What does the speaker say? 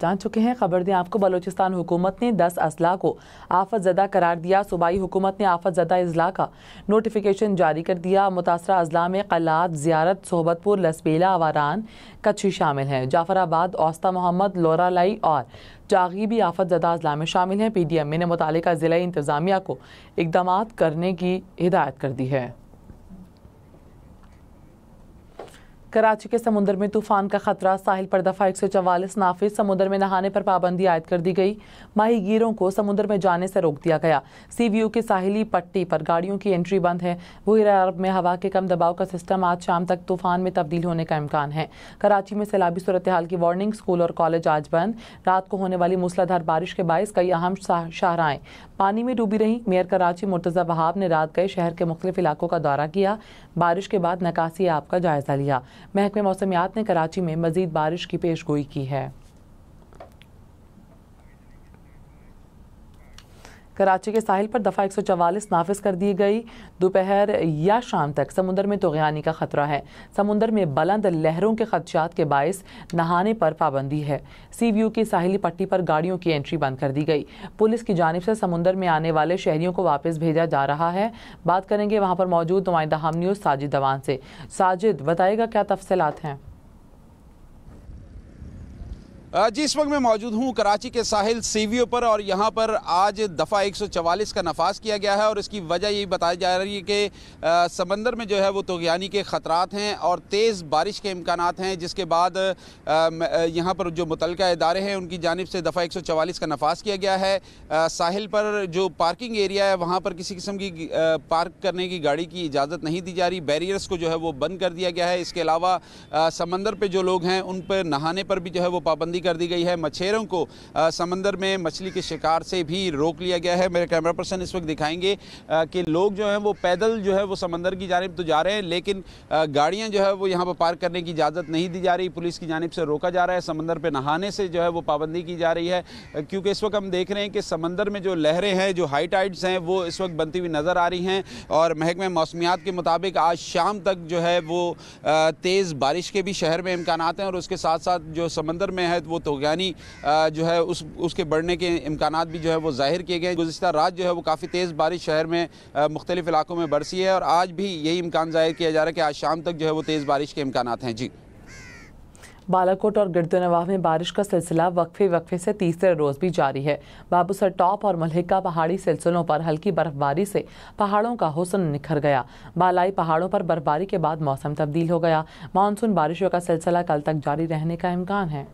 जान चुके हैं। खबर दें, आपको बलोचिस्तान हुकूमत ने 10 अजला को आफत ज़दा करार दिया। सूबाई हुकूमत ने आफत ज़दा अजला का नोटिफिकेशन जारी कर दिया। मुतासर अजला में कलात, जियारत, सोहबतपुर, लसबेला, आवारान, कच्छी शामिल हैं। जाफराबाद, औस्ता मोहम्मद लोरा लोरालाई और जागी भी आफत ज़दा अजला में शामिल हैं। पी डी एम ए ने मुतल ज़िला इंतज़ामिया को इकदाम करने की हिदायत कर दी है। कराची के समुद्र में तूफ़ान का खतरा। साहिल पर दफ़ा एक सौ चवालीस नाफिज समुद्र में नहाने पर पाबंदी आयद कर दी गई। माही गिरों को समुद्र में जाने से रोक दिया गया। सी वी यू की साहिली पट्टी पर गाड़ियों की एंट्री बंद है। वही अरब में हवा के कम दबाव का सिस्टम आज शाम तक तूफ़ान में तब्दील होने का इम्कान है। कराची में सैलाबी सूरत हाल की वार्निंग, स्कूल और कॉलेज आज बंद। रात को होने वाली मूसलाधार बारिश के बायस कई अहम शाहराएँ पानी में डूबी रही मेयर कराची मुर्तजा वहाब ने रात गए शहर के मुख्तलिफ़ इलाकों का दौरा किया। बारिश के बाद नकासी आप का जायजा लिया। महकमे मौसमियात ने कराची में मजीद बारिश की पेशगोई की है। कराची के साहिल पर दफ़ा एक सौ चवालीस नाफिज कर दी गई। दोपहर या शाम तक समुद्र में तोगयानी का खतरा है। समुंदर में बुलंद लहरों के खदशात के बायस नहाने पर पाबंदी है। सी व्यू की साहिली पट्टी पर गाड़ियों की एंट्री बंद कर दी गई। पुलिस की जानब से समुद्र में आने वाले शहरियों को वापस भेजा जा रहा है। बात करेंगे वहाँ पर मौजूद नुमाइंदा हम न्यूज़ साजिद दवान से। साजिद बताएगा क्या तफसलात हैं? जी, इस वक्त मैं मौजूद हूँ कराची के साहिल सीवियो पर और यहाँ पर आज दफ़ा 144 का नफाज किया गया है और इसकी वजह यही बताई जा रही है कि समंदर में जो है वो तोगयानी के ख़तरात हैं और तेज़ बारिश के इम्कान हैं, जिसके बाद यहाँ पर जो मुतल इदारे हैं उनकी जानब से दफ़ा 144 का नफाज किया गया है। साहिल पर जो पार्किंग एरिया है, वहाँ पर किसी किस्म की पार्क करने की गाड़ी की इजाज़त नहीं दी जा रही। बैरियर्स को जो है वो बंद कर दिया गया है। इसके अलावा समंदर पर जो लोग हैं, उन पर नहाने पर भी जो है वो पाबंदी कर दी गई है। मछेरों को समंदर में मछली के शिकार से भी रोक लिया गया है। मेरे कैमरा पर्सन इस वक्त दिखाएँगे कि लोग जो हैं वो पैदल जो है वो समंदर की जानब तो जा रहे हैं, लेकिन गाड़ियाँ जो है वो यहाँ पर पार्क करने की इजाज़त नहीं दी जा रही। पुलिस की जानब से रोका जा रहा है। समंदर पर नहाने से जो है वो पाबंदी की जा रही है। क्योंकि इस वक्त हम देख रहे हैं कि समंदर में जो लहरें हैं, जो हाई टाइड्स हैं, वो इस वक्त बनती हुई नज़र आ रही हैं और महकमे मौसमियात के मुताबिक आज शाम तक जो है वो तेज़ बारिश के भी शहर में इम्कान हैं और उसके साथ साथ जो समंदर में है वो तोगयानी जो है उस, उसके बढ़ने के इम्कान भी जो है वो ज़ाहिर किए गए गुजशत रात जो है वो काफ़ी तेज़ बारिश शहर में मुख्तलिफ़ इलाकों में बरसी है और आज भी यही इम्कान ज़ाहिर किया जा रहा है कि आज शाम तक जो है वो तेज़ बारिश के इम्कान हैं। जी। बालाकोट और गिरदनवाह में बारिश का सिलसिला वक्फे वक्फे से तीसरे रोज भी जारी है। बाबूसर टॉप और मलहिका पहाड़ी सिलसिलों पर हल्की बर्फबारी से पहाड़ों का हुसन निखर गया। बालाई पहाड़ों पर बर्फबारी के बाद मौसम तब्दील हो गया। मानसून बारिशों का सिलसिला कल तक जारी रहने का इम्कान है।